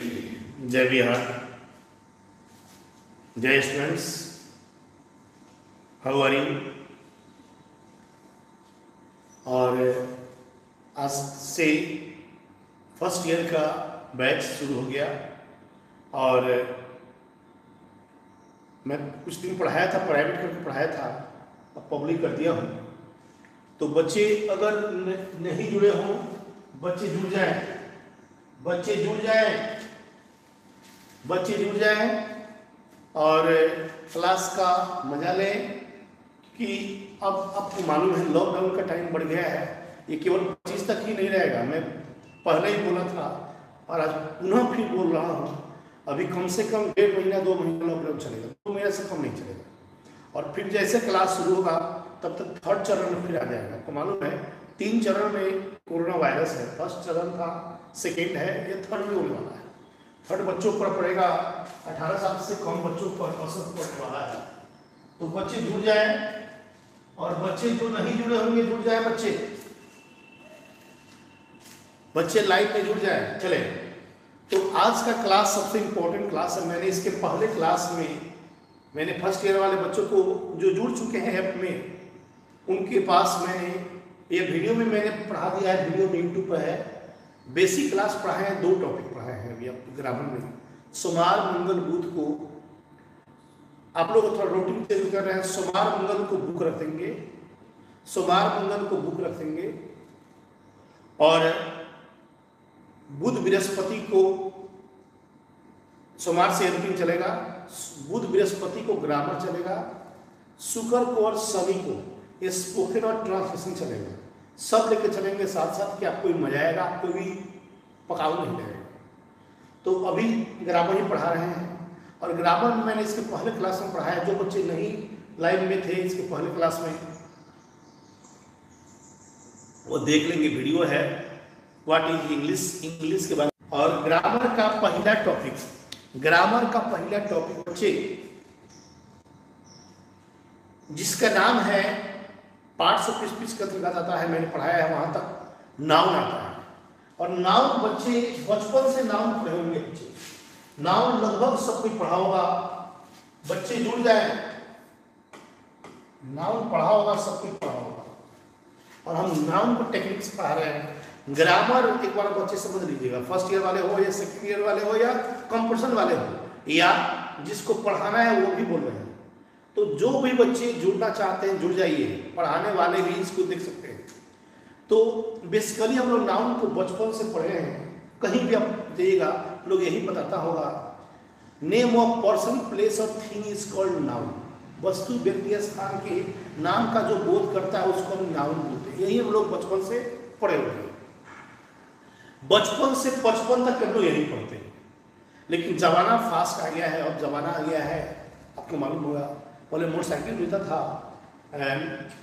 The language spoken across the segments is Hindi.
जय बिहार। जय स्टूडेंट्स हाउ आर यू और आज से फ़र्स्ट ईयर का बैच शुरू हो गया। और मैं कुछ दिन पढ़ाया था प्राइवेट करके पढ़ाया था, अब पब्लिक कर दिया हूँ। तो बच्चे अगर नहीं जुड़े हों, बच्चे जुड़ जाएँ। बच्चे जुड़ जाएँ। बच्चे जुड़ जाएँ और क्लास का मज़ा लें कि अब आपको मालूम है लॉकडाउन का टाइम बढ़ गया है। ये केवल पच्चीस तक ही नहीं रहेगा। मैं पहले ही बोला था और आज पुनः फिर बोल रहा हूँ। अभी कम से कम डेढ़ महीना, दो महीना लॉकडाउन चलेगा। दो महीने से कम नहीं चलेगा। और फिर जैसे क्लास शुरू होगा, तब तक थर्ड चरण में फिर आ जाएगा। आपको मालूम है, तीन चरण में कोरोना वायरस है। फ़र्स्ट चरण था सेकेंड है, ये थर्ड में होने वाला है। थर्ड बच्चों पर पड़ेगा। अठारह साल से कम बच्चों पर असर पड़ने वाला है। तो बच्चे जुड़ जाए और बच्चे जो नहीं जुड़े होंगे, जुड़ जाए बच्चे। बच्चे लाइफ में जुड़ जाए, चले। तो आज का क्लास सबसे इंपॉर्टेंट क्लास है। मैंने इसके पहले क्लास में, मैंने फ़र्स्ट ईयर वाले बच्चों को जो जुड़ चुके हैं ऐप में, उनके पास मैंने ये वीडियो में मैंने पढ़ा दिया है। वीडियो में यूट्यूब पर है। बेसिक क्लास पढ़ाए हैं, दो टॉपिक पढ़ाए हैं अभी आप ग्रामर में। सोमवार, मंगल, बुध को आप लोग थोड़ा रूटीन चेंज कर रहे हैं। सोमवार, मंगल को बुक रख देंगे। सोमवार, मंगल को बुक रख देंगे। और बुध, बृहस्पति को सोमवार से रूटीन चलेगा। बुध, बृहस्पति को ग्रामर चलेगा। शुक्र को और शनि को ये स्पोकन और ट्रांसलेशन चलेगा। सब लेके चलेंगे साथ साथ कि आपको भी मज़ा आएगा, आपको भी पकाऊ नहीं लगेगा तो अभी ग्रामर ही पढ़ा रहे हैं और ग्रामर में मैंने इसके पहले क्लास में पढ़ाया, जो बच्चे नहीं लाइव में थे इसके पहले क्लास में। वो देख लेंगे, वीडियो है। व्हाट इज़ इंग्लिश इंग्लिश के बारे में। और ग्रामर का पहला टॉपिक ग्रामर का पहला टॉपिक बच्चे, जिसका नाम है, पार्ट्स ऑफ़ स्पीच का आता है, मैंने पढ़ाया है वहाँ तक, नाउन आता है। और नाउन बच्चे बचपन से नाउन पढ़े होंगे बच्चे। नाउन लगभग सब कुछ पढ़ा होगा। बच्चे जुड़ जाए। नाउन पढ़ा होगा, सब कुछ पढ़ा होगा। और हम नाउन को टेक्निक्स पढ़ा रहे हैं। ग्रामर एक बार बच्चे समझ लीजिएगा। फ़र्स्ट ईयर वाले हो या सेकेंड ईयर वाले हो या कंपटीशन वाले हो, या जिसको पढ़ाना है वो भी बोल रहे हैं। तो जो भी बच्चे जुड़ना चाहते हैं, जुड़ जाइए। पढ़ाने वाले भी इसको देख सकते हैं। तो बेसिकली हम लोग नाउन को बचपन से पढ़े हैं। कहीं भी आप जाइएगा लोग यही बताता होगा। नेम ऑफ़ पर्सन प्लेस और थिंग इज़ कॉल्ड नाउन वस्तु, व्यक्ति, स्थान के नाम का जो बोध करता है, उसको हम नाउन बोलते हैं। यही हम लोग बचपन से पढ़े हुए हैं। बचपन से पचपन तक हम लोग यही पढ़ते हैं। लेकिन जमाना फास्ट आ गया है, अब जमाना आ गया है। आपको मालूम होगा, पहले मोटरसाइकिल मिलता था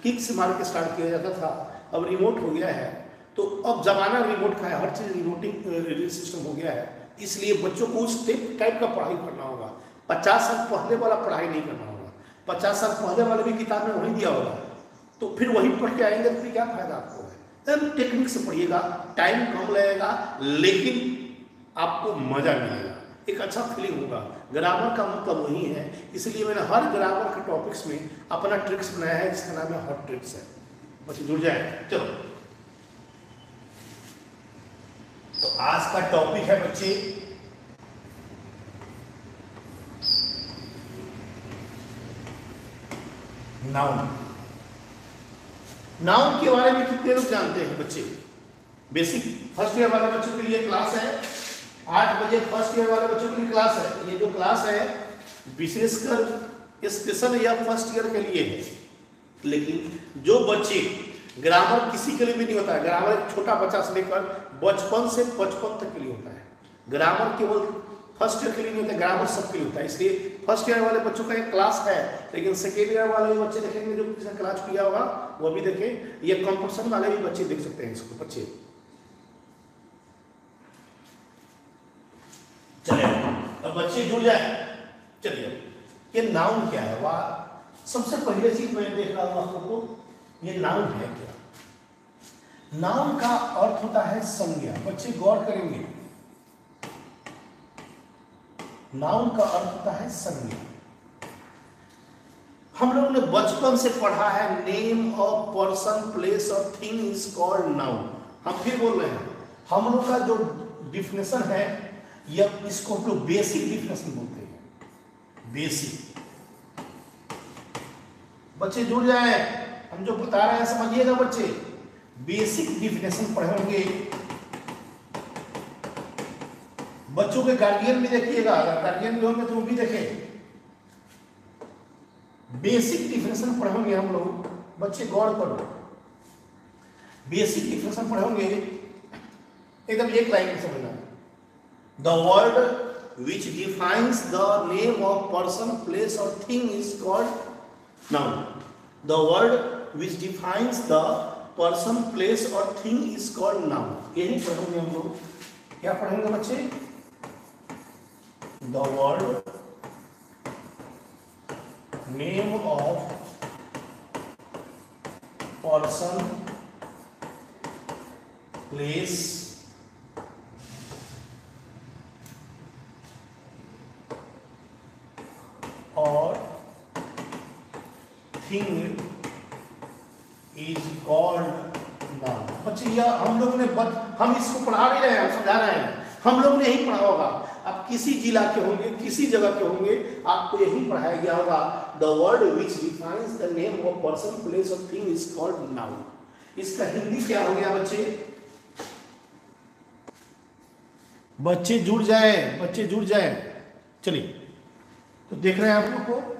किक से मार के स्टार्ट किया जाता था। अब रिमोट हो गया है तो अब जमाना रिमोट का है, हर चीज़ रिमोटिंग सिस्टम हो गया है। इसलिए बच्चों को उस टाइप का पढ़ाई करना होगा। पचास साल पहले वाला पढ़ाई नहीं करना होगा। पचास साल पहले वाले भी किताब में वही दिया होगा। तो फिर वही पढ़ के आएँगे तो फिर क्या फ़ायदा आपको है? टेक्निक से पढ़िएगा टाइम कम लगेगा, लेकिन आपको मज़ा मिलेगा। एक अच्छा फीलिंग होगा। ग्रामर का मतलब वही है। इसलिए मैंने हर ग्रामर के टॉपिक्स में अपना ट्रिक्स बनाया है, जिसका नाम है हॉट ट्रिक्स है। बच्चे जुड़ जाए। चलो। तो आज का टॉपिक है बच्चे, नाउन। नाउन के बारे में कितने लोग जानते हैं बच्चे? बेसिक फ़र्स्ट ईयर वाले बच्चों के लिए क्लास है, आठ बजे फ़र्स्ट ईयर वाले बच्चों के लिए क्लास है। ये जो क्लास है, विशेषकर स्पेशल या फ़र्स्ट ईयर के लिए है। लेकिन जो बच्चे ग्रामर किसी के लिए भी नहीं होता है। ग्रामर एक छोटा बच्चा से लेकर बचपन से पचपन तक के लिए होता है। ग्रामर केवल फ़र्स्ट ईयर के लिए नहीं होता ग्रामर सबके लिए होता है। इसलिए फ़र्स्ट ईयर वाले बच्चों का एक क्लास है, लेकिन सेकेंड ईयर वाले भी बच्चे देखेंगे, जो किसी क्लास किया होगा, वो भी देखें, ये कंपटीशन वाले भी बच्चे देख सकते हैं इसको, बच्चे। चलिए, अब बच्चे जुड़ जाए। चलिए, ये नाउन क्या है? वाह। सबसे पहले चीज़ मैं देख रहा हूँ आप लोगों को ये नाउन है क्या? नाम का अर्थ होता है संज्ञा। बच्चे गौर करेंगे। नाउन का अर्थ होता है संज्ञा। हम लोगों ने बचपन से पढ़ा है नेम ऑफ़ पर्सन प्लेस और थिंग इज़ कॉल्ड नाउन हम फिर बोल रहे हैं, हम लोग का जो डिफिनेशन है यह इसको हम लोग बेसिक डिफिनेशन बोलते हैं। बेसिक बच्चे जुड़ जाए। हम जो बता रहे हैं, समझिएगा बच्चे। बेसिक डिफिनेशन पढ़े होंगे। बच्चों के गार्जियन भी देखिएगा। अगर गार्जियन भी होंगे तो वो भी देखें। बेसिक डिफिनेशन पढ़े होंगे हम लोग। बच्चे गौर करो। बेसिक डिफिनेशन पढ़े होंगे। एकदम एक लाइन में समझना। The word which defines the name of person place और thing is called noun the word which defines the person place और थिंग इज़ कॉल्ड नाउन यही पढ़ेंगे हम लोग। क्या पढ़ेंगे बच्चे? The word name of person place और थिंग इज़ कॉल्ड यह हम लोग ने बत, हम इसको पढ़ा भी रहे हैं समझा रहे हैं। हम लोग ने ही पढ़ा होगा। आप किसी जिला के होंगे किसी जगह के होंगे आपको यही पढ़ाया गया होगा the word which defines the name of person place of thing is called noun इसका हिंदी क्या हो गया बच्चे? बच्चे जुड़ जाए बच्चे जुड़ जाए। चलिए तो देख रहे हैं आप लोग को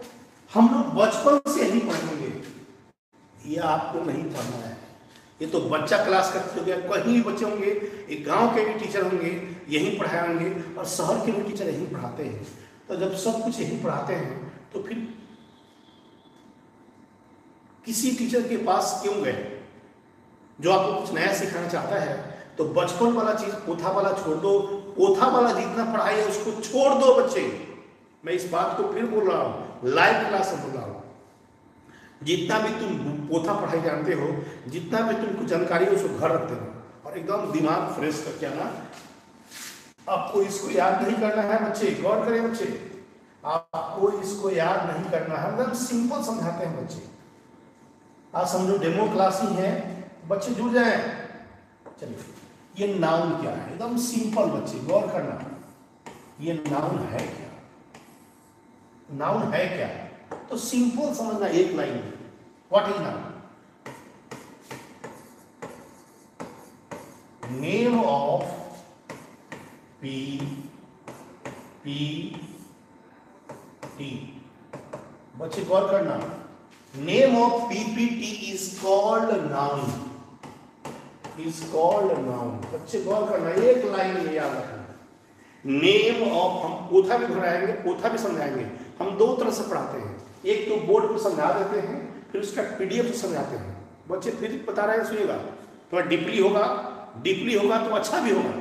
हम लोग बचपन से ही पढ़ेंगे। ये आपको नहीं पढ़ना है। ये तो बच्चा क्लास का हो गया, कहीं भी बच्चे होंगे, एक गाँव के भी टीचर होंगे, यहीं पढ़ाए होंगे, और शहर के भी टीचर यहीं पढ़ाते हैं। तो जब सब कुछ यहीं पढ़ाते हैं तो फिर किसी टीचर के पास क्यों गए? जो आपको कुछ नया सिखाना चाहता है तो बचपन वाला चीज़ पोथा वाला छोड़ दो पोथा वाला जितना पढ़ाई है उसको छोड़ दो बच्चे। मैं इस बात को फिर बोल रहा हूँ लाइव क्लास में बोल रहा हूँ। जितना भी तुम पोथा पढ़ाई जानते हो, जितना भी तुमको जानकारी हो, उसको घर रखते हो और एकदम दिमाग फ्रेश करके आना। आपको इसको याद नहीं करना है बच्चे, गौर करें बच्चे। आपको इसको याद नहीं करना है। एकदम सिंपल समझाते हैं बच्चे। आज समझो डेमो क्लास ही है, बच्चे जुड़ जाए। चलिए, ये नाउन क्या है? एकदम सिंपल बच्चे, गौर करना। ये नाउन है क्या? नाउन है क्या? तो सिंपल समझना एक लाइन में। What is noun name of P P T बच्चे गौर करना। Name of PPT is called noun is called noun बच्चे गौर करना, एक लाइन में याद रखना। नेम ऑफ़ हम पोथा भी घुराएँगे पोथा भी समझाएँगे। हम दो तरह से पढ़ाते हैं। एक तो बोर्ड पर समझा देते हैं, फिर उसका पीडीएफ समझाते हैं। बच्चे फिर बता रहे हैं, सुनिएगा। थोड़ा तो डीपली होगा डीपली होगा तो अच्छा भी होगा।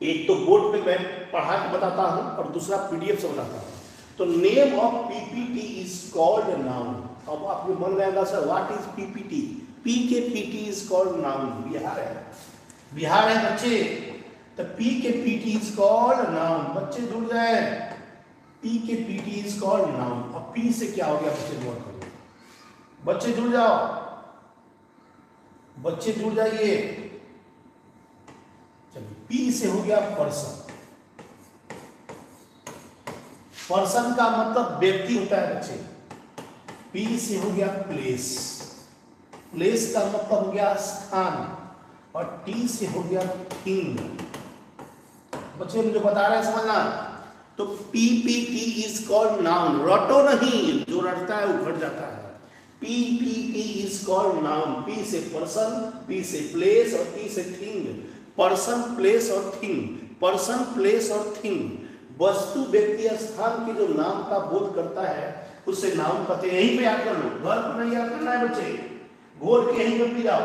एक तो बोर्ड पे मैं पढ़ा के बताता हूँ और दूसरा पीडीएफ से बताता हूँ। तो name of PPT is called noun अब आपको मन रहेगा sir what is PPT P K PT is called noun Bihar है। बिहार है, बच्चे। तो पी के पीटी इज़ कॉल्ड नाउन बच्चे जुड़ जाए। P K PT is called noun अब पी से क्या हो गया? बच्चे गौर करो। बच्चे जुड़ जाओ। बच्चे जुड़ जाइए। चलिए पी से हो गया पर्सन पर्सन का मतलब व्यक्ति होता है बच्चे। पी से हो गया प्लेस प्लेस का मतलब हो गया स्थान। और टी से हो गया थिंग बच्चे, मुझे बता रहे हैं समझना? तो P P T is called noun रटो नहीं, जो रटता है वो घट जाता है। P P T is called noun P से पर्सन पी से प्लेस और टी से थिंग पर्सन प्लेस और थिंग पर्सन प्लेस और थिंग वस्तु, व्यक्ति स्थान के जो नाम का बोध करता है, उससे नाम कहते यहीं पे याद कर लो। घर पर नहीं याद करना है बच्चे। घोर के यहीं पर पी जाओ।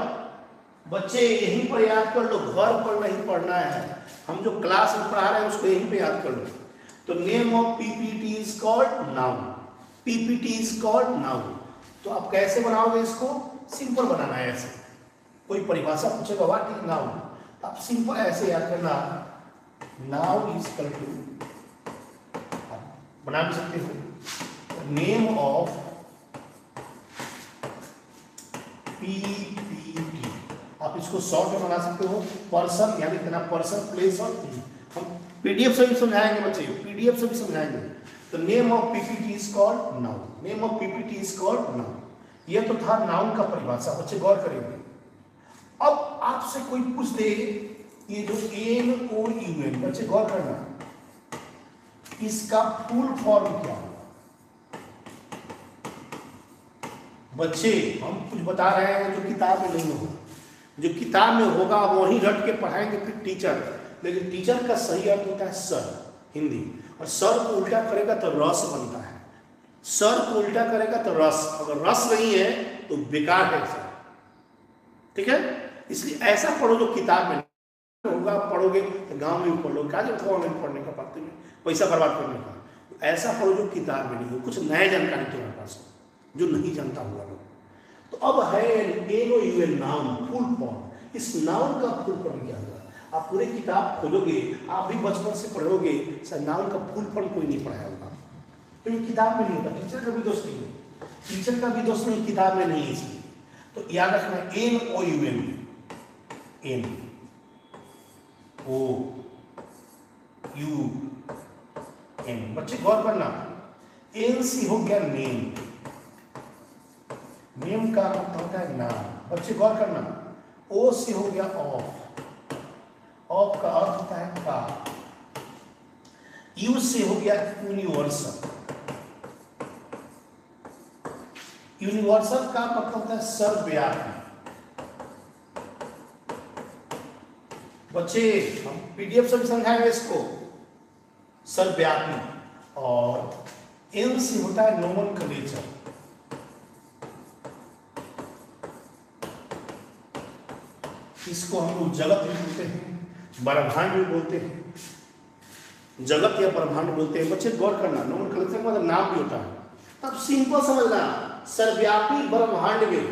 बच्चे, यहीं पर याद कर लो। घर पर नहीं पढ़ना है। हम जो क्लास में पढ़ा रहे हैं, उसको यहीं पे याद कर लो। तो name of PPT is called noun PPT is called noun तो आप कैसे बनाओगे इसको? सिंपल बनाना है ऐसे। कोई परिभाषा पूछेगा व्हाट इज़ नाउन आप सिंपल ऐसे याद करना। नाउन इज़ कल टू बना भी सकते हो। नेम ऑफ़ पीपीटी आप इसको शॉर्ट में बना सकते हो। पर्सन यानी कितना पर्सन प्लेस और थिंग हम पीडीएफ से भी समझाएँगे बच्चे पीडीएफ से भी समझाएँगे। तो name of PPT is called noun name of PPT is called noun ये तो था नाउन का परिभाषा, बच्चे गौर करेंगे। अब आपसे कोई पूछ दे ये जो एन ओ यू एन बच्चे गौर करना। इसका फुल फॉर्म क्या होगा बच्चे, हम कुछ बता रहे हैं जो किताब में नहीं होगा। जो किताब में होगा वही रट के पढ़ाएँगे फिर टीचर। लेकिन टीचर का सही अर्थ होता है सर हिंदी। और सर को उल्टा करेगा तो रस बनता है। सर को उल्टा करेगा तो रस। अगर रस नहीं है तो बेकार है सर ठीक है? इसलिए ऐसा पढ़ो जो किताब में होगा। पढ़ोगे तो गाँव में भी पढ़ लो, क्या ज़रूरत ऑनलाइन पढ़ने का पढ़ते में? पैसा बर्बाद करने का। तो ऐसा पढ़ो जो किताब में नहीं हो। कुछ नए जानकारी तुम्हारे पास हो, जो नहीं जानता हुआ लोग। तो अब है N O N noun, full form इस नाउन का फुल फॉर्म क्या होगा आप पूरे किताब खोलोगे, आप भी बचपन से पढ़ोगे सर का फूल फॉर्म कोई नहीं पढ़ाया होगा। क्योंकि किताब में नहीं होता। टीचर का भी दोष नहीं है। टीचर का भी दोष नहीं, किताब में नहीं है इसलिए। तो याद रखना N O U N N O. U. N बच्चे, गौर करना। एन सी हो गया नेम। नेम का होता है नाम। बच्चे, गौर करना। ओ से हो गया ऑफ़। ऑफ़ का अर्थ होता है का यू से हो गया यूनिवर्सल यूनिवर्सल का मतलब होता है सर्वव्यापी। बच्चे, हम पीडीएफ से भी समझाएँगे इसको। सर्वव्यापी। और एन से होता है नोमन कलेचर इसको हम लोग जगत भी बोलते हैं। ब्रह्मांड भी बोलते हैं। जगत या ब्रह्मांड बोलते हैं बच्चे गौर करना नोमन कलेचर मतलब नाम भी होता है। अब सिंपल समझना, सर्वव्यापी ब्रह्मांड में,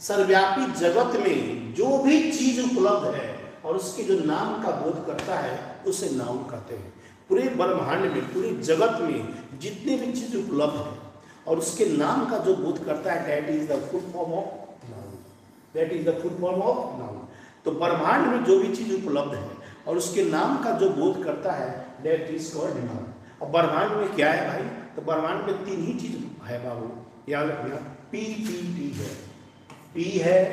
सर्वव्यापी जगत में जो भी चीज़ उपलब्ध है और उसके जो नाम का बोध करता है, उसे नाम कहते हैं। पूरे ब्रह्मांड में, पूरे जगत में जितने भी चीज़ उपलब्ध है और उसके नाम का जो बोध करता है that is the full form of noun. That is the full form of noun. तो ब्रह्मांड में जो भी चीज़ उपलब्ध है और उसके नाम का जो बोध करता है दैट इज़ कॉल्ड नाउन अब ब्रह्मांड में क्या है भाई? तो ब्रह्मांड में तीन ही चीज़ है बाबू। याद रखना पी पी टी है। पी है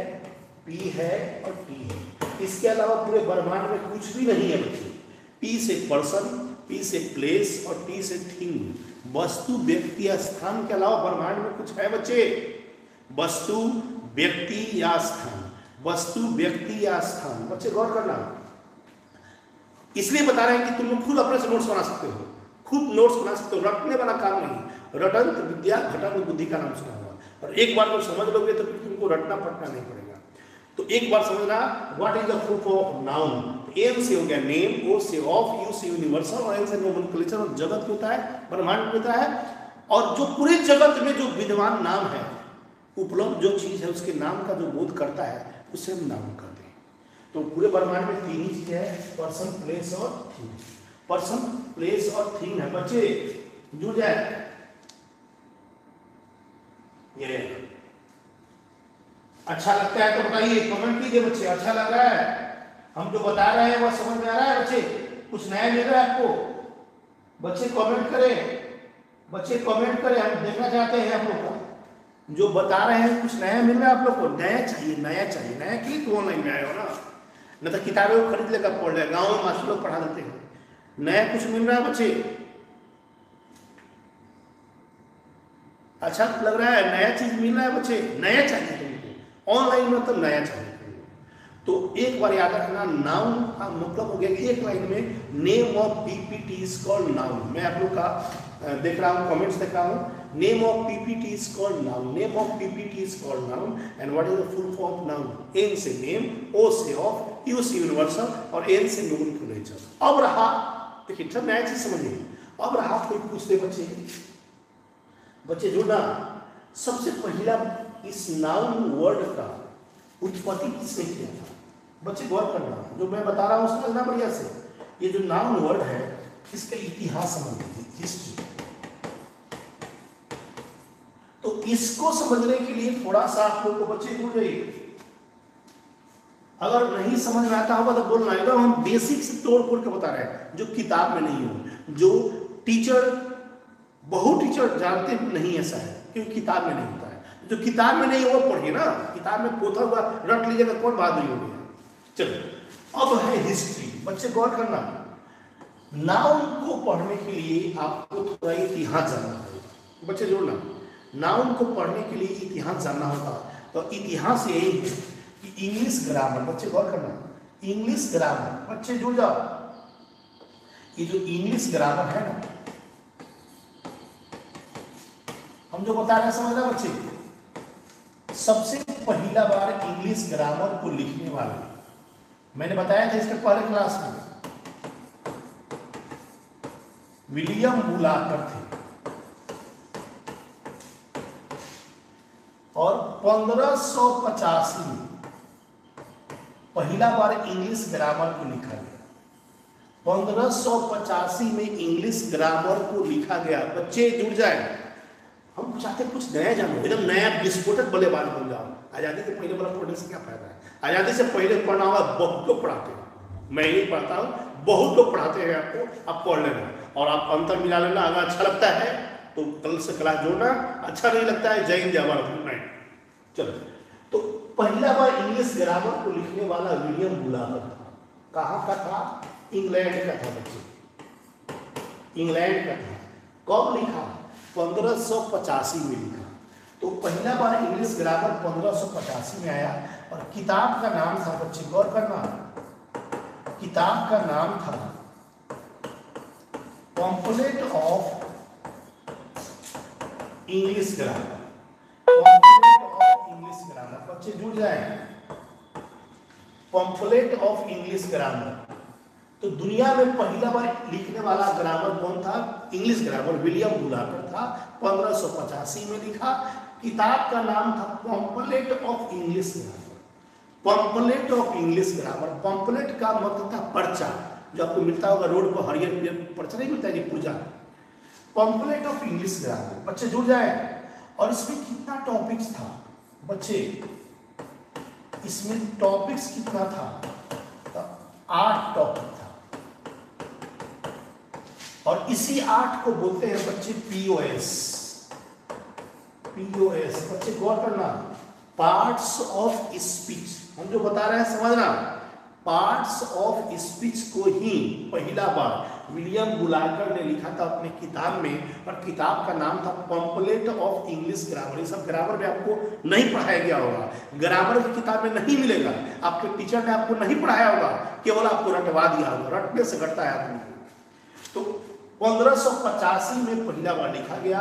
पी है और टी है। इसके अलावा पूरे ब्रह्मांड में कुछ भी नहीं है बच्चे। पी से पर्सन पी से प्लेस और टी से थिंग वस्तु, व्यक्ति या स्थान के अलावा ब्रह्मांड में कुछ है बच्चे? वस्तु, व्यक्ति या स्थान। वस्तु, व्यक्ति या स्थान। बच्चे, गौर करना। इसलिए बता रहे हैं कि तुम खुद अपने से नोट्स बना सकते हो। खुद नोट्स बना सकते हो। रटने वाला काम नहीं। रटंत विद्या घटन बुद्धि का नाम सुना हुआ। और एक बार जब समझ लोगे तो फिर तुमको रटना, पटना नहीं पड़ेगा। तो एक बार समझना what is the proof of noun M से हो गया नेम ओ से ऑफ़ यू से यूनिवर्सल और एन से नोमेनक्लेचर और जगत होता है, ब्रह्मांड होता है। और जो पूरे जगत में जो विद्वान नाम है, उपलब्ध जो चीज़ है, उसके नाम का जो बोध करता है उसे हम नाम कहते हैं तो पूरे ब्रह्मांड में तीन ही चीज़ है पर्सन प्लेस और थिंग पर्सन प्लेस और थिंग है, बच्चे, जुड़ जाए। ये। अच्छा लगता है तो बताइए कमेंट कीजिए बच्चे अच्छा लग रहा है। हम जो बता रहे हैं, वह समझ में आ रहा है बच्चे? कुछ नया मिल रहा है आपको? बच्चे कमेंट करें। बच्चे कमेंट करें, हम देखना चाहते हैं आप लोग का। जो बता रहे हैं, कुछ नया मिल रहा है आप लोग को? नया चाहिए नया चाहिए। नया के लिए तो ऑनलाइन में आए हो ना? न तो किताबें खरीद लेकर पढ़ रहे गाँव में मास्टर लोग पढ़ा देते हैं। नया कुछ मिल रहा है बच्चे? अच्छा लग रहा है, नया चीज़ मिल रहा है बच्चे? नया चाहिए तुमको। ऑनलाइन में तो नया चाहिए तो एक बार याद रखना नाउन का मतलब हो गया एक लाइन में name of PPT is called noun मैं आप लोग का देख रहा हूँ कमेंट्स देख रहा हूँ। Name of PPT is called noun name of PPT is called noun and what is the full form of noun N से नेम ओ से ऑफ़ यू से यूनिवर्सल और एन से नोन टू नेचर अब रहा, देखिए सब नया चीज़ समझिए अब रहा कोई पूछते बच्चे। बच्चे, जुड़ना। सबसे पहला इस नाउन वर्ड का उत्पत्ति किसने किया था? बच्चे, गौर करना। जो मैं बता रहा हूँ समझना बढ़िया से। ये जो नाउन वर्ड है इसका इतिहास समझ लीजिए हिस्ट्री इसको समझने के लिए थोड़ा सा आप लोग को बच्चे जुड़ जाइए। अगर नहीं समझ में आता होगा तो बोलना एकदम हम बेसिक से तोड़ फोड़ के बता रहे हैं, जो किताब में नहीं हो, जो टीचर बहु टीचर जानते नहीं ऐसा है क्योंकि किताब में नहीं होता है। जो किताब में नहीं, वो पढ़िए ना, किताब में पोथा हुआ रट लीजिएगा, कौन बहादुरी हो गया चलो, अब है हिस्ट्री बच्चे गौर करना। नाउन को पढ़ने के लिए आपको थोड़ा इतिहास जानना होगा। बच्चे जोड़ना। नाउन को पढ़ने के लिए इतिहास जानना होगा तो इतिहास यही है कि इंग्लिश ग्रामर बच्चे गौर करना। इंग्लिश ग्रामर बच्चे जुड़ जाओ। ये जो इंग्लिश ग्रामर है ना, हम जो बता रहे समझ रहे बच्चे? सबसे पहला बार इंग्लिश ग्रामर को लिखने वाले। मैंने बताया था इसके पहले क्लास में। विलियम बुलाकर थे। और 1585 में पहला बार इंग्लिश ग्रामर को लिखा गया। 1585 में इंग्लिश ग्रामर को लिखा गया। बच्चे, जुड़ जाए। हम चाहते कुछ नया जानो। एकदम नया विस्फोटक बल्लेबाज बन जाओ आज़ादी के पहले वाला पढ़ने से क्या फ़ायदा है? आज़ादी से पहले पढ़ना हुआ बहुत लोग पढ़ाते हैं। मैं ही पढ़ता हूँ। बहुत लोग पढ़ाते हैं आपको। आप पढ़ लेना। और आप अंतर मिला लेना। अगर अच्छा लगता है तो कल से क्लास जोड़ना। अच्छा नहीं लगता है, जय हिंद हमारा नहीं चलो। तो पहला बार इंग्लिश ग्रामर को लिखने वाला विलियम बुलाकर था। कहाँ का था? इंग्लैंड का था बच्चे। इंग्लैंड का था। कब लिखा? पंद्रह सौ पचासी में लिखा। तो पहला बार इंग्लिश ग्रामर पंद्रह सौ पचासी में आया और किताब का नाम था बच्चे, गौर करना। किताब का नाम था component of English grammar of English grammar बच्चे जुड़ जाए। पॉम्पलेट ऑफ़ इंग्लिश ग्रामर तो दुनिया में पहला बार लिखने वाला ग्रामर कौन था? इंग्लिश ग्रामर विलियम बुलाकर था। 1585 में लिखा। किताब का नाम था pamphlet of English grammar pamphlet of English grammar pamphlet का मतलब था पर्चा। जो आपको मिलता होगा रोड पर, हरियर पर्चा नहीं मिलता है Puja. Pamphlet of English grammar बच्चे जुड़ जाए। और इसमें कितना टॉपिक्स था? बच्चे, इसमें टॉपिक्स कितना था? तो आठ टॉपिक था। और इसी आठ को बोलते हैं बच्चे पीओएस पीओएस बच्चे गौर करना। पार्ट्स ऑफ़ स्पीच हम जो बता रहे हैं, समझना। पार्ट्स ऑफ़ स्पीच को ही पहला बार विलियम बुलाकर ने लिखा था अपने किताब में, और किताब का नाम था पॉम्पलेट ऑफ़ इंग्लिश ग्रामर ये सब ग्रामर में आपको नहीं पढ़ाया गया होगा। ग्रामर की किताब में नहीं मिलेगा। आपके टीचर ने आपको नहीं पढ़ाया होगा। केवल आपको रटवा दिया होगा। रटने से घटता है आदमी। तो पंद्रह में पहला बार लिखा गया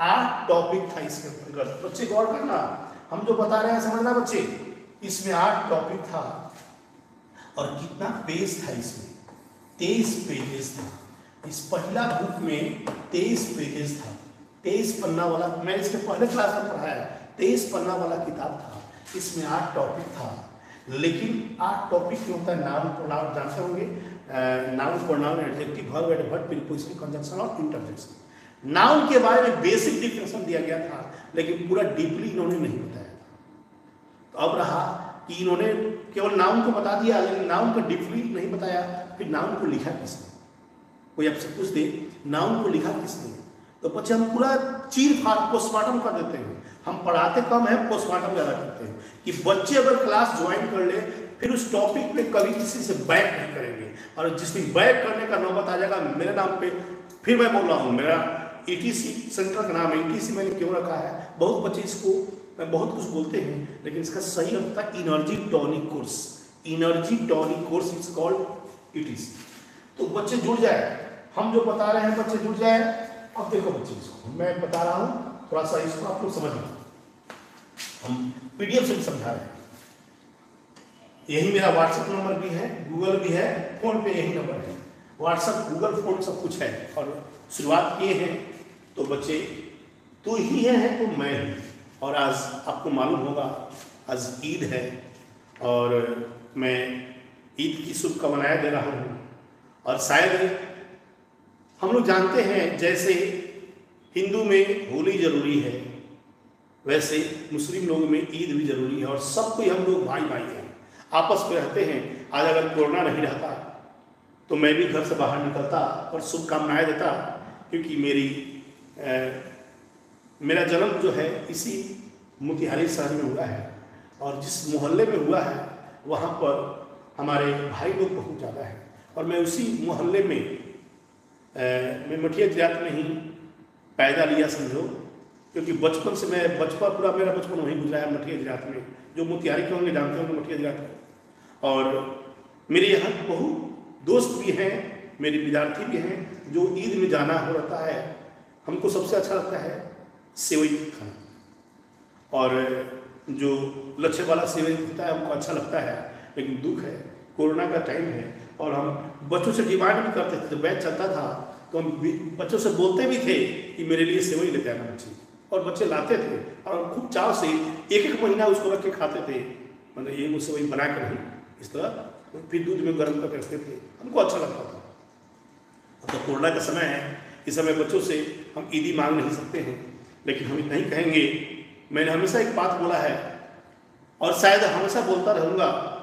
आठ टॉपिक था इसके अंतर्गत। बच्चे, गौर करना। हम जो बता रहे हैं, समझना बच्चे, इसमें आठ टॉपिक था। और कितना पेज था इसमें। तेईस पेजेस था। इस पहला बुक में तेईस पेजेस था। तेईस पन्ना वाला, मैं इसके पहले क्लास में पढ़ाया तेईस पन्ना वाला किताब था। इसमें आठ टॉपिक था। लेकिन आठ टॉपिक क्यों होता है नाम प्रोनाउन जानते होंगे। Noun pronoun adjective verb adverb preposition conjunction और इंटरजेक्शन नाउन के बारे में बेसिक डिफिनेशन दिया गया था, लेकिन पूरा डीपली इन्होंने नहीं बताया तो अब रहा कि इन्होंने केवल नाउन को बता दिया, लेकिन नाउन को डीपली नहीं बताया फिर नाउन को लिखा किसने। कोई आपसे पूछ दे नाउन को लिखा किसने। तो बच्चे हम पूरा चीर फाड़ पोस्टमार्टम कर देते हैं। हम पढ़ाते कम है पोस्टमार्टम ज़्यादा करते हैं। कि बच्चे अगर क्लास ज्वाइन कर ले, फिर उस टॉपिक पे कभी किसी से बैक नहीं करेंगे। और जिस दिन बैक करने का नौबत आ जाएगा मेरे नाम पे, फिर मैं बोल रहा हूँ, मेरा ईटीसी e सेंटर का नाम है ईटीसी e मैंने क्यों रखा है? बहुत बच्चे इसको मैं बहुत कुछ बोलते हैं लेकिन इसका सही अर्थ था energy tonic course energy tonic course is called ETC तो बच्चे जुड़ जाए। हम जो बता रहे हैं बच्चे जुड़ जाए। अब देखो बच्चे इसको। मैं बता रहा हूँ थोड़ा सा इसको आप लोग समझ हम पीडीएफ से भी समझा रहे हैं। यही मेरा व्हाट्सएप नंबर भी है गूगल भी है फ़ोन पे यही नंबर है। व्हाट्सएप गूगल फ़ोन सब कुछ है। और शुरुआत किए हैं तो बच्चे तो ही है, है तो मैं और आज आपको मालूम होगा, आज ईद है और मैं ईद की शुभकामनाएँ दे रहा हूँ। और शायद हम लोग जानते हैं, जैसे हिंदू में होली ज़रूरी है, वैसे मुस्लिम लोगों में ईद भी ज़रूरी है और सब कोई हम लोग भाई भाई हैं। आपस में रहते हैं, आज अगर कोरोना नहीं रहता तो मैं भी घर से बाहर निकलता और शुभकामनाएँ देता, क्योंकि मेरी मेरा जन्म जो है इसी मोतिहारी शहर में हुआ है। और जिस मोहल्ले में हुआ है, वहाँ पर हमारे भाई लोग बहुत ज़्यादा है। और मैं उसी मोहल्ले में मैं मठिया जात में ही पैदा लिया समझो, क्योंकि बचपन से मैं बचपन पूरा मेरा बचपन वहीं गुजरा है मठिया जिरात में, जो मोतिहारी के होंगे जानते होंगे मठिया जिरात और मेरे यहाँ बहुत दोस्त भी हैं, मेरे विद्यार्थी भी हैं, जो ईद में जाना हो रहता है, हमको सबसे अच्छा लगता है सेवई खाना और जो लच्छे वाला सेवई होता है, हमको अच्छा लगता है, लेकिन दुख है, कोरोना का टाइम है, और हम बच्चों से डिमांड भी करते थे, जब बैच चलता था तो हम बच्चों से बोलते भी थे कि मेरे लिए सेवई लेते आना बच्चे और बच्चे लाते थे, और खूब चाव से एक एक महीना उसको रख के खाते थे। मतलब ये मुझसे वही बना कर नहीं, इस तरह फिर दूध में गर्म करके रखते थे। हमको अच्छा लगता था। तो कोरोना का समय है, इस समय बच्चों से हम ईदी मांग नहीं सकते हैं। लेकिन हम इतना ही कहेंगे। मैंने हमेशा एक बात बोला है, और शायद हमेशा बोलता रहूँगा,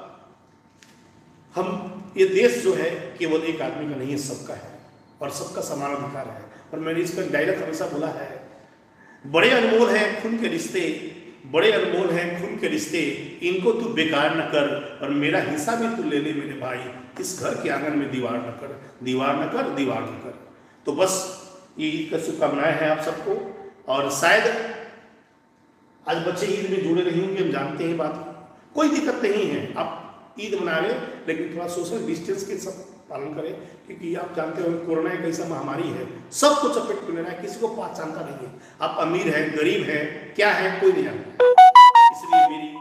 हम, ये देश जो है, केवल एक आदमी का नहीं है सबका है, और सबका समान अधिकार है। और मैंने इसका डायरेक्ट हमेशा बोला है। बड़े अनमोल हैं खून के रिश्ते, बड़े अनमोल हैं खून के रिश्ते, इनको तू बेकार न कर, और मेरा हिस्सा भी तू ले ले मेरे भाई, इस घर के आँगन में दीवार न कर, दीवार न कर, दीवार न कर। तो बस, ये ईद का शुभकामनाएँ हैं आप सबको। और शायद आज बच्चे ईद में जुड़े नहीं होंगे, हम जानते हैं बात। कोई दिक्कत नहीं है। आप ईद मना लें, लेकिन थोड़ा सोशल डिस्टेंस के सब पालन करें, क्योंकि आप जानते हो कोरोना एक ऐसा महामारी है। सबको चपेट में लेना है, किसी को पहचानता नहीं है। आप अमीर है, गरीब है, क्या है, कोई नहीं जानता। इसलिए मेरी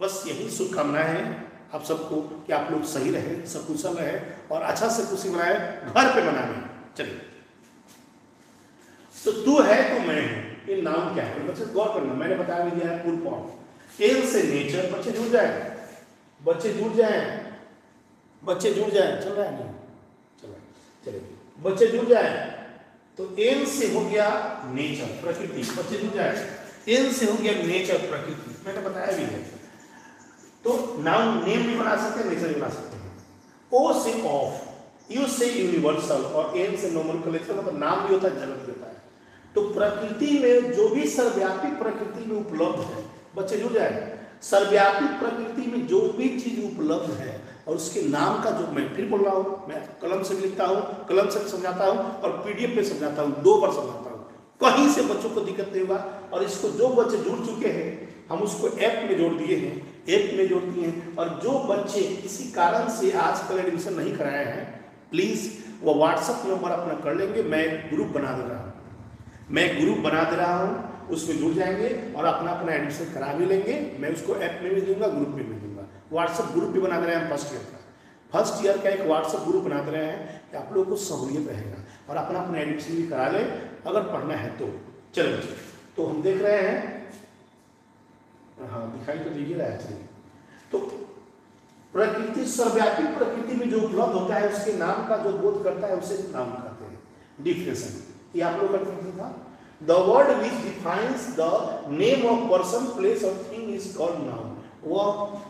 बस यही शुभकामनाएँ हैं आप सबको, कि आप लोग सही रहे, सकुशल रहे और अच्छा से खुशी मनाए, घर पे मनाने चलिए। तो तू है तो मैं हूँ। ये नाम क्या है? बच्चे गौर करना, मैंने बताया दिया है फुल फॉर्म एल से नेचर बच्चे जुड़ जाए। बच्चे जुड़ जाए। बच्चे जुड़ जाए। चल रहा है नहीं? चलो चलिए बच्चे जुड़ जाए। तो एन से हो गया नेचर प्रकृति। बच्चे जुड़ जाए। एन से हो गया नेचर प्रकृति। मैंने बताया भी है तो नाउन नेम भी बना सकते हैं नेचर भी बना सकते हैं। ओ से ऑफ़ यू से यूनिवर्सल और एन से नॉर्मल कलेक्शन मतलब नाम भी होता है जगत भी तो प्रकृति में जो भी सर्वव्यापी प्रकृति में उपलब्ध है, बच्चे जुड़ जाए। सर्वव्यापी प्रकृति में जो भी चीज़ उपलब्ध है और उसके नाम का जो मैं फिर बोल रहा हूँ, मैं कलम से लिखता हूँ, कलम से समझाता हूँ और पीडीएफ पे समझाता हूँ, दो बार समझाता हूँ। कहीं से बच्चों को दिक्कत नहीं हुआ और इसको जो बच्चे जुड़ चुके हैं, हम उसको ऐप में जोड़ दिए हैं, ऐप में जोड़ दिए हैं और जो बच्चे किसी कारण से आज कल एडमिशन नहीं कराए हैं, प्लीज़ वो व्हाट्सअप नंबर अपना कर लेंगे, मैं ग्रुप बना दे रहा हूँ मैं ग्रुप बना दे रहा हूँ, उसमें जुड़ जाएँगे और अपना अपना एडमिशन करा भी लेंगे। मैं उसको ऐप में भी दूँगा ग्रुप में भी दूँगा। व्हाट्सएप ग्रुप भी बना दे रहे हैं फ़र्स्ट ईयर का। फ़र्स्ट ईयर का एक व्हाट्सएप ग्रुप बना दे रहे हैं कि आप लोगों को सहूलियत रहेगा और अपना अपना एडमिशन भी करा ले, अगर पढ़ना है तो। चलो तो हम देख रहे हैं। हाँ दिखाई तो दीजिए रहा है तो प्रकृति, सर्वव्यापी प्रकृति में जो उपलब्ध होता है, उसके नाम का जो बोध करता है, उसे नाम कहते हैं। डिफिनेशन ये आप लोग का था the word which defines the name of person place और थिंग इज़ कॉल्ड नाउन वह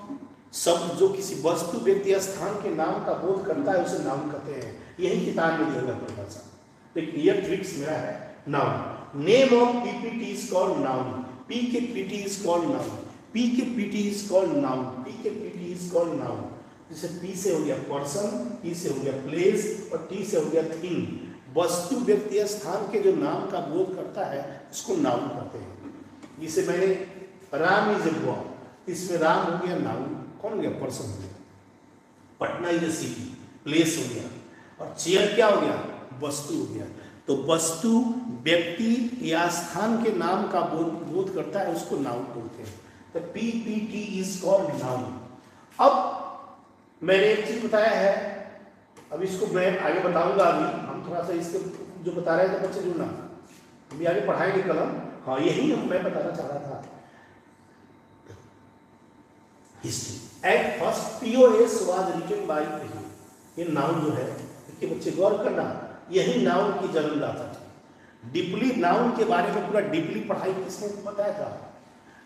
सब जो किसी वस्तु, व्यक्ति स्थान के नाम का बोध करता है, उसे नाम कहते हैं। यही किताब में दिया हुआ परिभाषा लेकिन ये ट्रिक्स मेरा है noun name of PPT is called noun P के PT is called noun P के PT is called noun P के पीटी इज़ कॉल्ड नाउन जैसे पी से हो गया पर्सन पी से हो गया प्लेस और टी से हो गया थिंग वस्तु व्यक्ति या स्थान के जो नाम का बोध करता है, उसको नाउन कहते हैं। जिसे मैंने राम इज़ ए इसमें राम हो गया नाउन, कौन हो गया? पर्सन हो गया। पटना इज़ सिटी, प्लेस हो गया, और चेयर क्या हो गया? वस्तु हो गया। तो वस्तु व्यक्ति या स्थान के नाम का बोध बोध करता है, उसको नाउन बोलते हैं। तो P P T is called noun अब मैंने एक चीज़ बताया है, अब इसको मैं आगे बताऊँगा अभी। थोड़ा सा इसके जो बता रहे थे बच्चे जुड़ना। अभी आगे पढ़ाएँगे कलम हाँ यही हम मैं बताना चाह रहा था। History at first POS was written by ये नाउन जो है कि बच्चे गौर करना, यही नाउन की जन्मदाता थी। डीपली नाउन के बारे में पूरा डीपली पढ़ाई किसने बताया था?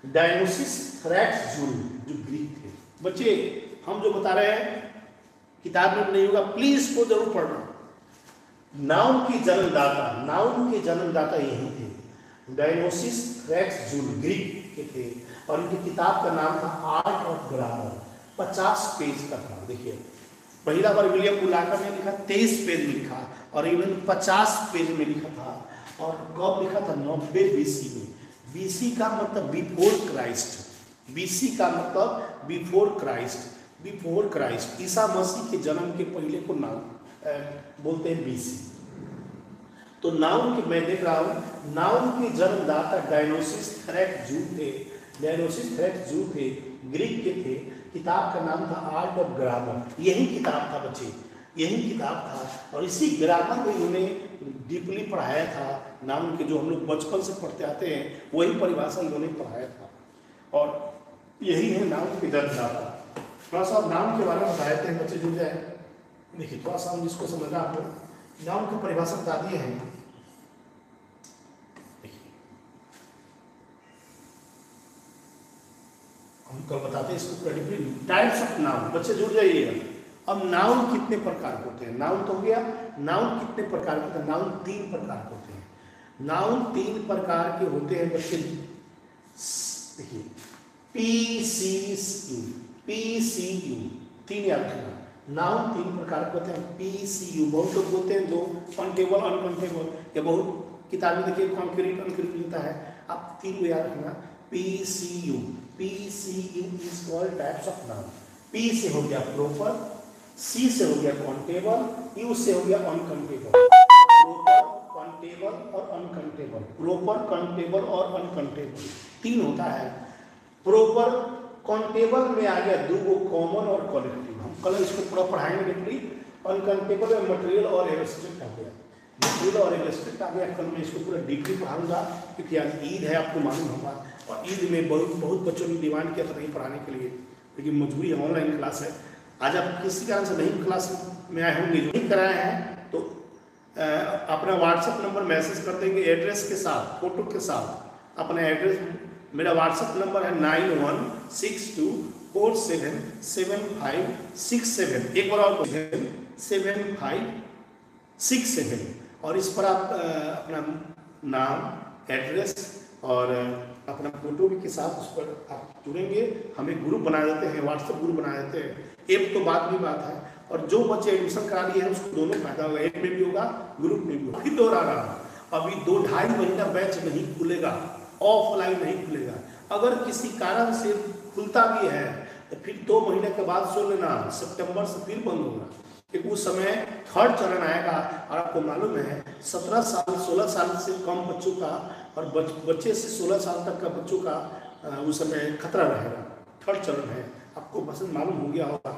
डायनोसिस थ्रेक्स जूल जो ग्रीक थे। बच्चे, हम जो बता रहे हैं, किताब में नहीं होगा प्लीज़ को ज़रूर पढ़ना। नाउन की जन्मदाता, नाउन के जन्मदाता यही थे। डायनोसिस थ्रेक्स जूल ग्रीक के थे। और इनकी किताब का नाम था आर्ट ऑफ़ ग्रामर पचास पेज का था। देखिए, पहला बार विलियम बुलाकर ने लिखा, तेईस पेज में लिखा और इवन पचास पेज में लिखा था। और कब लिखा था? नब्बे बीसी में। बीसी का मतलब बिफोर क्राइस्ट बीसी का मतलब before Christ before Christ Isa Masih के जन्म के पहले को नाम। बोलते हैं बीसी तो नाउन के, मैं देख रहा हूँ, नाउन के जन्मदाता डायनोसिस थ्रेट जू थे डायनोसिस थ्रेट जू थे ग्रीक के थे। किताब का नाम था आर्ट ऑफ़ ग्रामर यही किताब था बच्चे, यही किताब था। और इसी ग्रामर में इन्होंने डीपली पढ़ाया था। नाम के जो हम लोग बचपन से पढ़ते आते हैं, वही परिभाषा इन्होंने पढ़ाया था। और यही है नाम के जन्मदाता। थोड़ा सा नाम के बारे में बताए थे बच्चे जुड़ जाए देखिए, थोड़ा सा हम जिसको समझना आपको। नाम की परिभाषा बता दिए हैं। हम कल बताते हैं इसको टाइप्स ऑफ़ नाउन बच्चे जुड़ जाइएगा अब नाउन कितने प्रकार के होते हैं? नाउन तो हो गया। नाउन कितने प्रकार के होते हैं? नाउन तीन प्रकार के होते हैं। नाउन तीन प्रकार के होते हैं बच्चे। देखिए P C U P C U तीन याद रखना। नाउन तीन प्रकार के होते हैं पी सी यू बहुत लोग बोलते हैं दो कॉन्टेबल अनकॉन्टेबल या बहुत किताब देखिए कॉन्क्रीट अनक्रीट मिलता है। आप तीन को याद रखना P C U P C U is called types of noun P से हो गया प्रोपर सी से हो गया कॉन्टेबल यू से हो गया अनकंटेबल प्रोपर कॉन्टेबल और अनकंटेबल प्रोपर कॉन्टेबल और अनकंटेबल तीन होता है। प्रोपर कॉन्टेबल में आ गया दो कॉमन और कलेक्टिव हम कल इसको पूरा पढ़ाएँगे डिटेली अनकंटेबल में मटेरियल और एब्स्ट्रैक्ट आ गया मटेरियल और एब्स्ट्रैक्ट आ गया कल मैं इसको पूरा डीपली पढ़ाऊँगा, क्योंकि आज ईद है, आपको मालूम होगा। और ईद में बहुत बहुत बच्चों ने डिमांड किया था नहीं पढ़ाने के लिए। लेकिन मजबूरी ऑनलाइन क्लास है। आज आप किसी कारण से नहीं क्लास में आए होंगे, जो नहीं कराए हैं तो अपना व्हाट्सएप नंबर मैसेज कर देंगे एड्रेस के साथ फ़ोटो के साथ। अपना एड्रेस मेरा व्हाट्सएप नंबर है nine one six two four seven seven five six seven. एक बार और सेवन फाइव सिक्स सेवन। और इस पर आप अपना नाम, एड्रेस और अपना फ़ोटो भी के साथ उस पर आप जुड़ेंगे। हमें ग्रुप बना देते हैं व्हाट्सएप ग्रुप बना देते हैं। एक तो बात भी बात है। और जो बच्चे एडमिशन करा लिए हैं, उसको दोनों फ़ायदा होगा। एक में भी होगा, ग्रुप में भी होगा। फिर दोहरा रहा अभी दो ढाई महीना बैच नहीं खुलेगा। ऑफलाइन नहीं खुलेगा। अगर किसी कारण से खुलता भी है तो फिर दो महीने के बाद सो लेना सितंबर से फिर बंद होगा क्योंकि उस समय थर्ड चरण आएगा और आपको मालूम है सत्रह साल सोलह साल से कम बच्चों का और बच, बच्चे से सोलह साल तक का बच्चों का उस समय खतरा रहेगा। थर्ड चरण है। आपको पसंद मालूम हो गया होगा।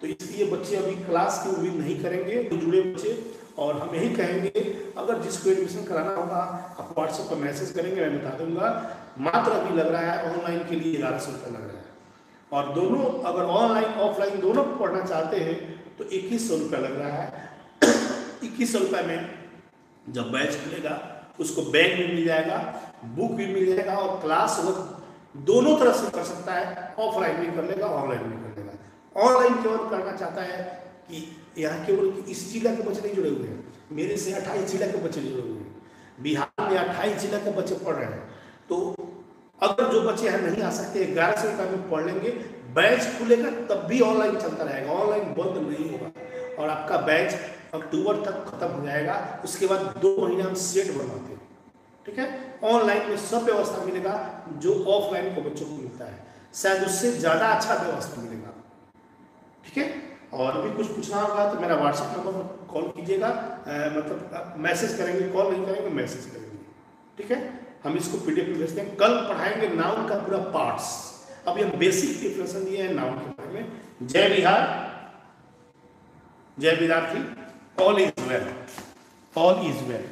तो इसलिए बच्चे अभी क्लास की उम्मीद नहीं करेंगे तो जुड़े बच्चे और हम यही कहेंगे अगर जिसको एडमिशन कराना होगा आप व्हाट्सएप पर मैसेज करेंगे मैं बता दूँगा। मात्र अभी लग रहा है ऑनलाइन के लिए ग्यारह सौ रुपये लग रहा है। और दोनों अगर ऑनलाइन ऑफलाइन दोनों पढ़ना चाहते हैं तो इक्कीस सौ रुपया लग रहा है। इक्कीस सौ रुपये में जब बैच खुलेगा, उसको बैग भी मिल जाएगा बुक भी मिल जाएगा और क्लास वो दोनों तरह से कर सकता है। ऑफलाइन भी कर लेगा ऑनलाइन भी कर लेगा। ऑनलाइन केवल करना चाहता है कि यहाँ केवल इस जिला के बच्चे नहीं जुड़े हुए हैं। मेरे से अट्ठाईस जिला के बच्चे जुड़े हुए हैं। बिहार में अट्ठाईस जिला के बच्चे पढ़ रहे हैं। तो अगर जो बच्चे यहाँ नहीं आ सकते, ग्यारह सौ रुपये में पढ़ लेंगे, बैच खुलेगा, तब भी ऑनलाइन चलता रहेगा। ऑनलाइन बंद नहीं होगा। और आपका बैच अक्टूबर तक खत्म हो जाएगा। उसके बाद दो महीने हम सेट बनवाते हैं। ठीक है? ऑनलाइन में सब व्यवस्था मिलेगा, जो ऑफलाइन को बच्चों को मिलता है। शायद उससे ज़्यादा अच्छा व्यवस्था मिलेगा। ठीक है? और भी कुछ पूछना होगा तो मेरा व्हाट्सएप नंबर पर कॉल कीजिएगा मतलब मैसेज करेंगे कॉल नहीं करेंगे मैसेज करेंगे। ठीक है? हम इसको पीडीएफ में भेजते हैं। कल पढ़ाएँगे नाउन का पूरा पार्ट्स अभी हम बेसिक डिफिनेशन दिए हैं नाउन के बारे में। जय बिहार। जय विद्यार्थी all is well all is well